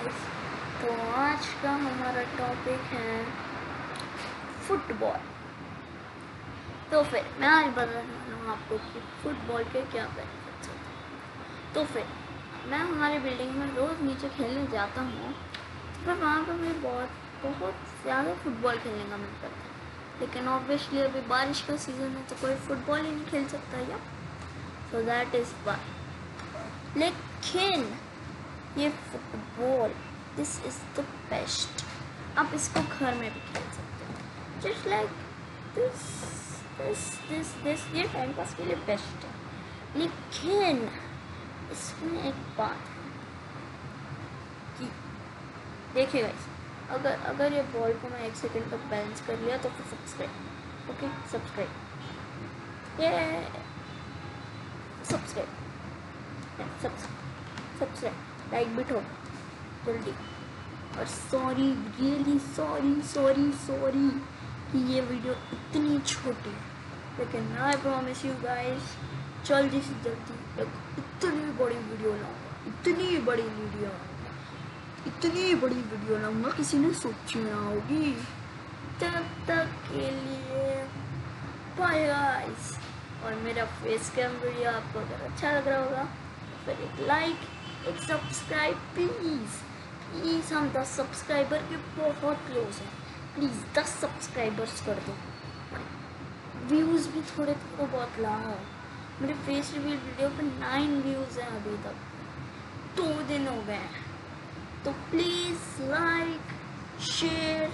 Guys तो आज का हमारा टॉपिक है फुटबॉल तो फिर मैं आज बताने हूँ आपको कि फुटबॉल के क्या बेनिफिट्स होते हैं। तो फिर, मैं हमारे बिल्डिंग में रोज़ नीचे खेलने जाता हूँ, पर वहाँ पर मुझे बहुत बहुत ज़्यादा फुटबॉल खेलने का मन करता है। लेकिन ऑब्वियसली अभी बारिश का सीज़न है तो कोई फुटबॉल ही नहीं खेल सकता या? सो दैट इज़ वाई लेकिन ये football this is the best आप इसको घर में भी खेल सकते हो। Just like this this this this ये टाइम पास के लिए बेस्ट है। लेकिन इसमें एक बात है कि देखिए गाइस अगर अगर ये बॉल को मैं एक सेकंड तक बैलेंस कर लिया तो फिर सब्सक्राइब ओके सब्सक्राइब ये सब्सक्राइब सब्सक्राइब लाइक भी ठोक जल्दी। और sorry really sorry sorry sorry कि ये वीडियो इतनी छोटी लेकिन आई प्रॉमिस यू गाइस जल्दी से जल्दी एक इतनी बड़ी वीडियो लाऊँगा। इतनी बड़ी वीडियो इतनी बड़ी वीडियो लाऊँगा किसी ने सोची ना होगी। तब तक के लिए बाय गाइस और मेरा फेस कैम वीडियो आपको अगर अच्छा लग रहा होगा फिर एक लाइक एक सब्सक्राइब प्लीज़ प्लीज़ हम दस सब्सक्राइबर के बहुत क्लोज हैं. प्लीज़ दस सब्सक्राइबर्स कर दो. व्यूज़ भी थोड़े थोड़े बहुत लाओ मेरे फेस रिवील वीडियो पर नाइन व्यूज़ हैं अभी तक. दो दिन हो गए हैं. तो please like share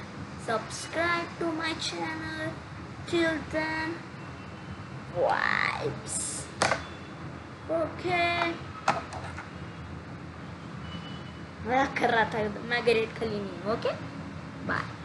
subscribe to my channel till then vibes okay. मैं कर रहा था मैं ग्रेट खली नहीं ओके बाय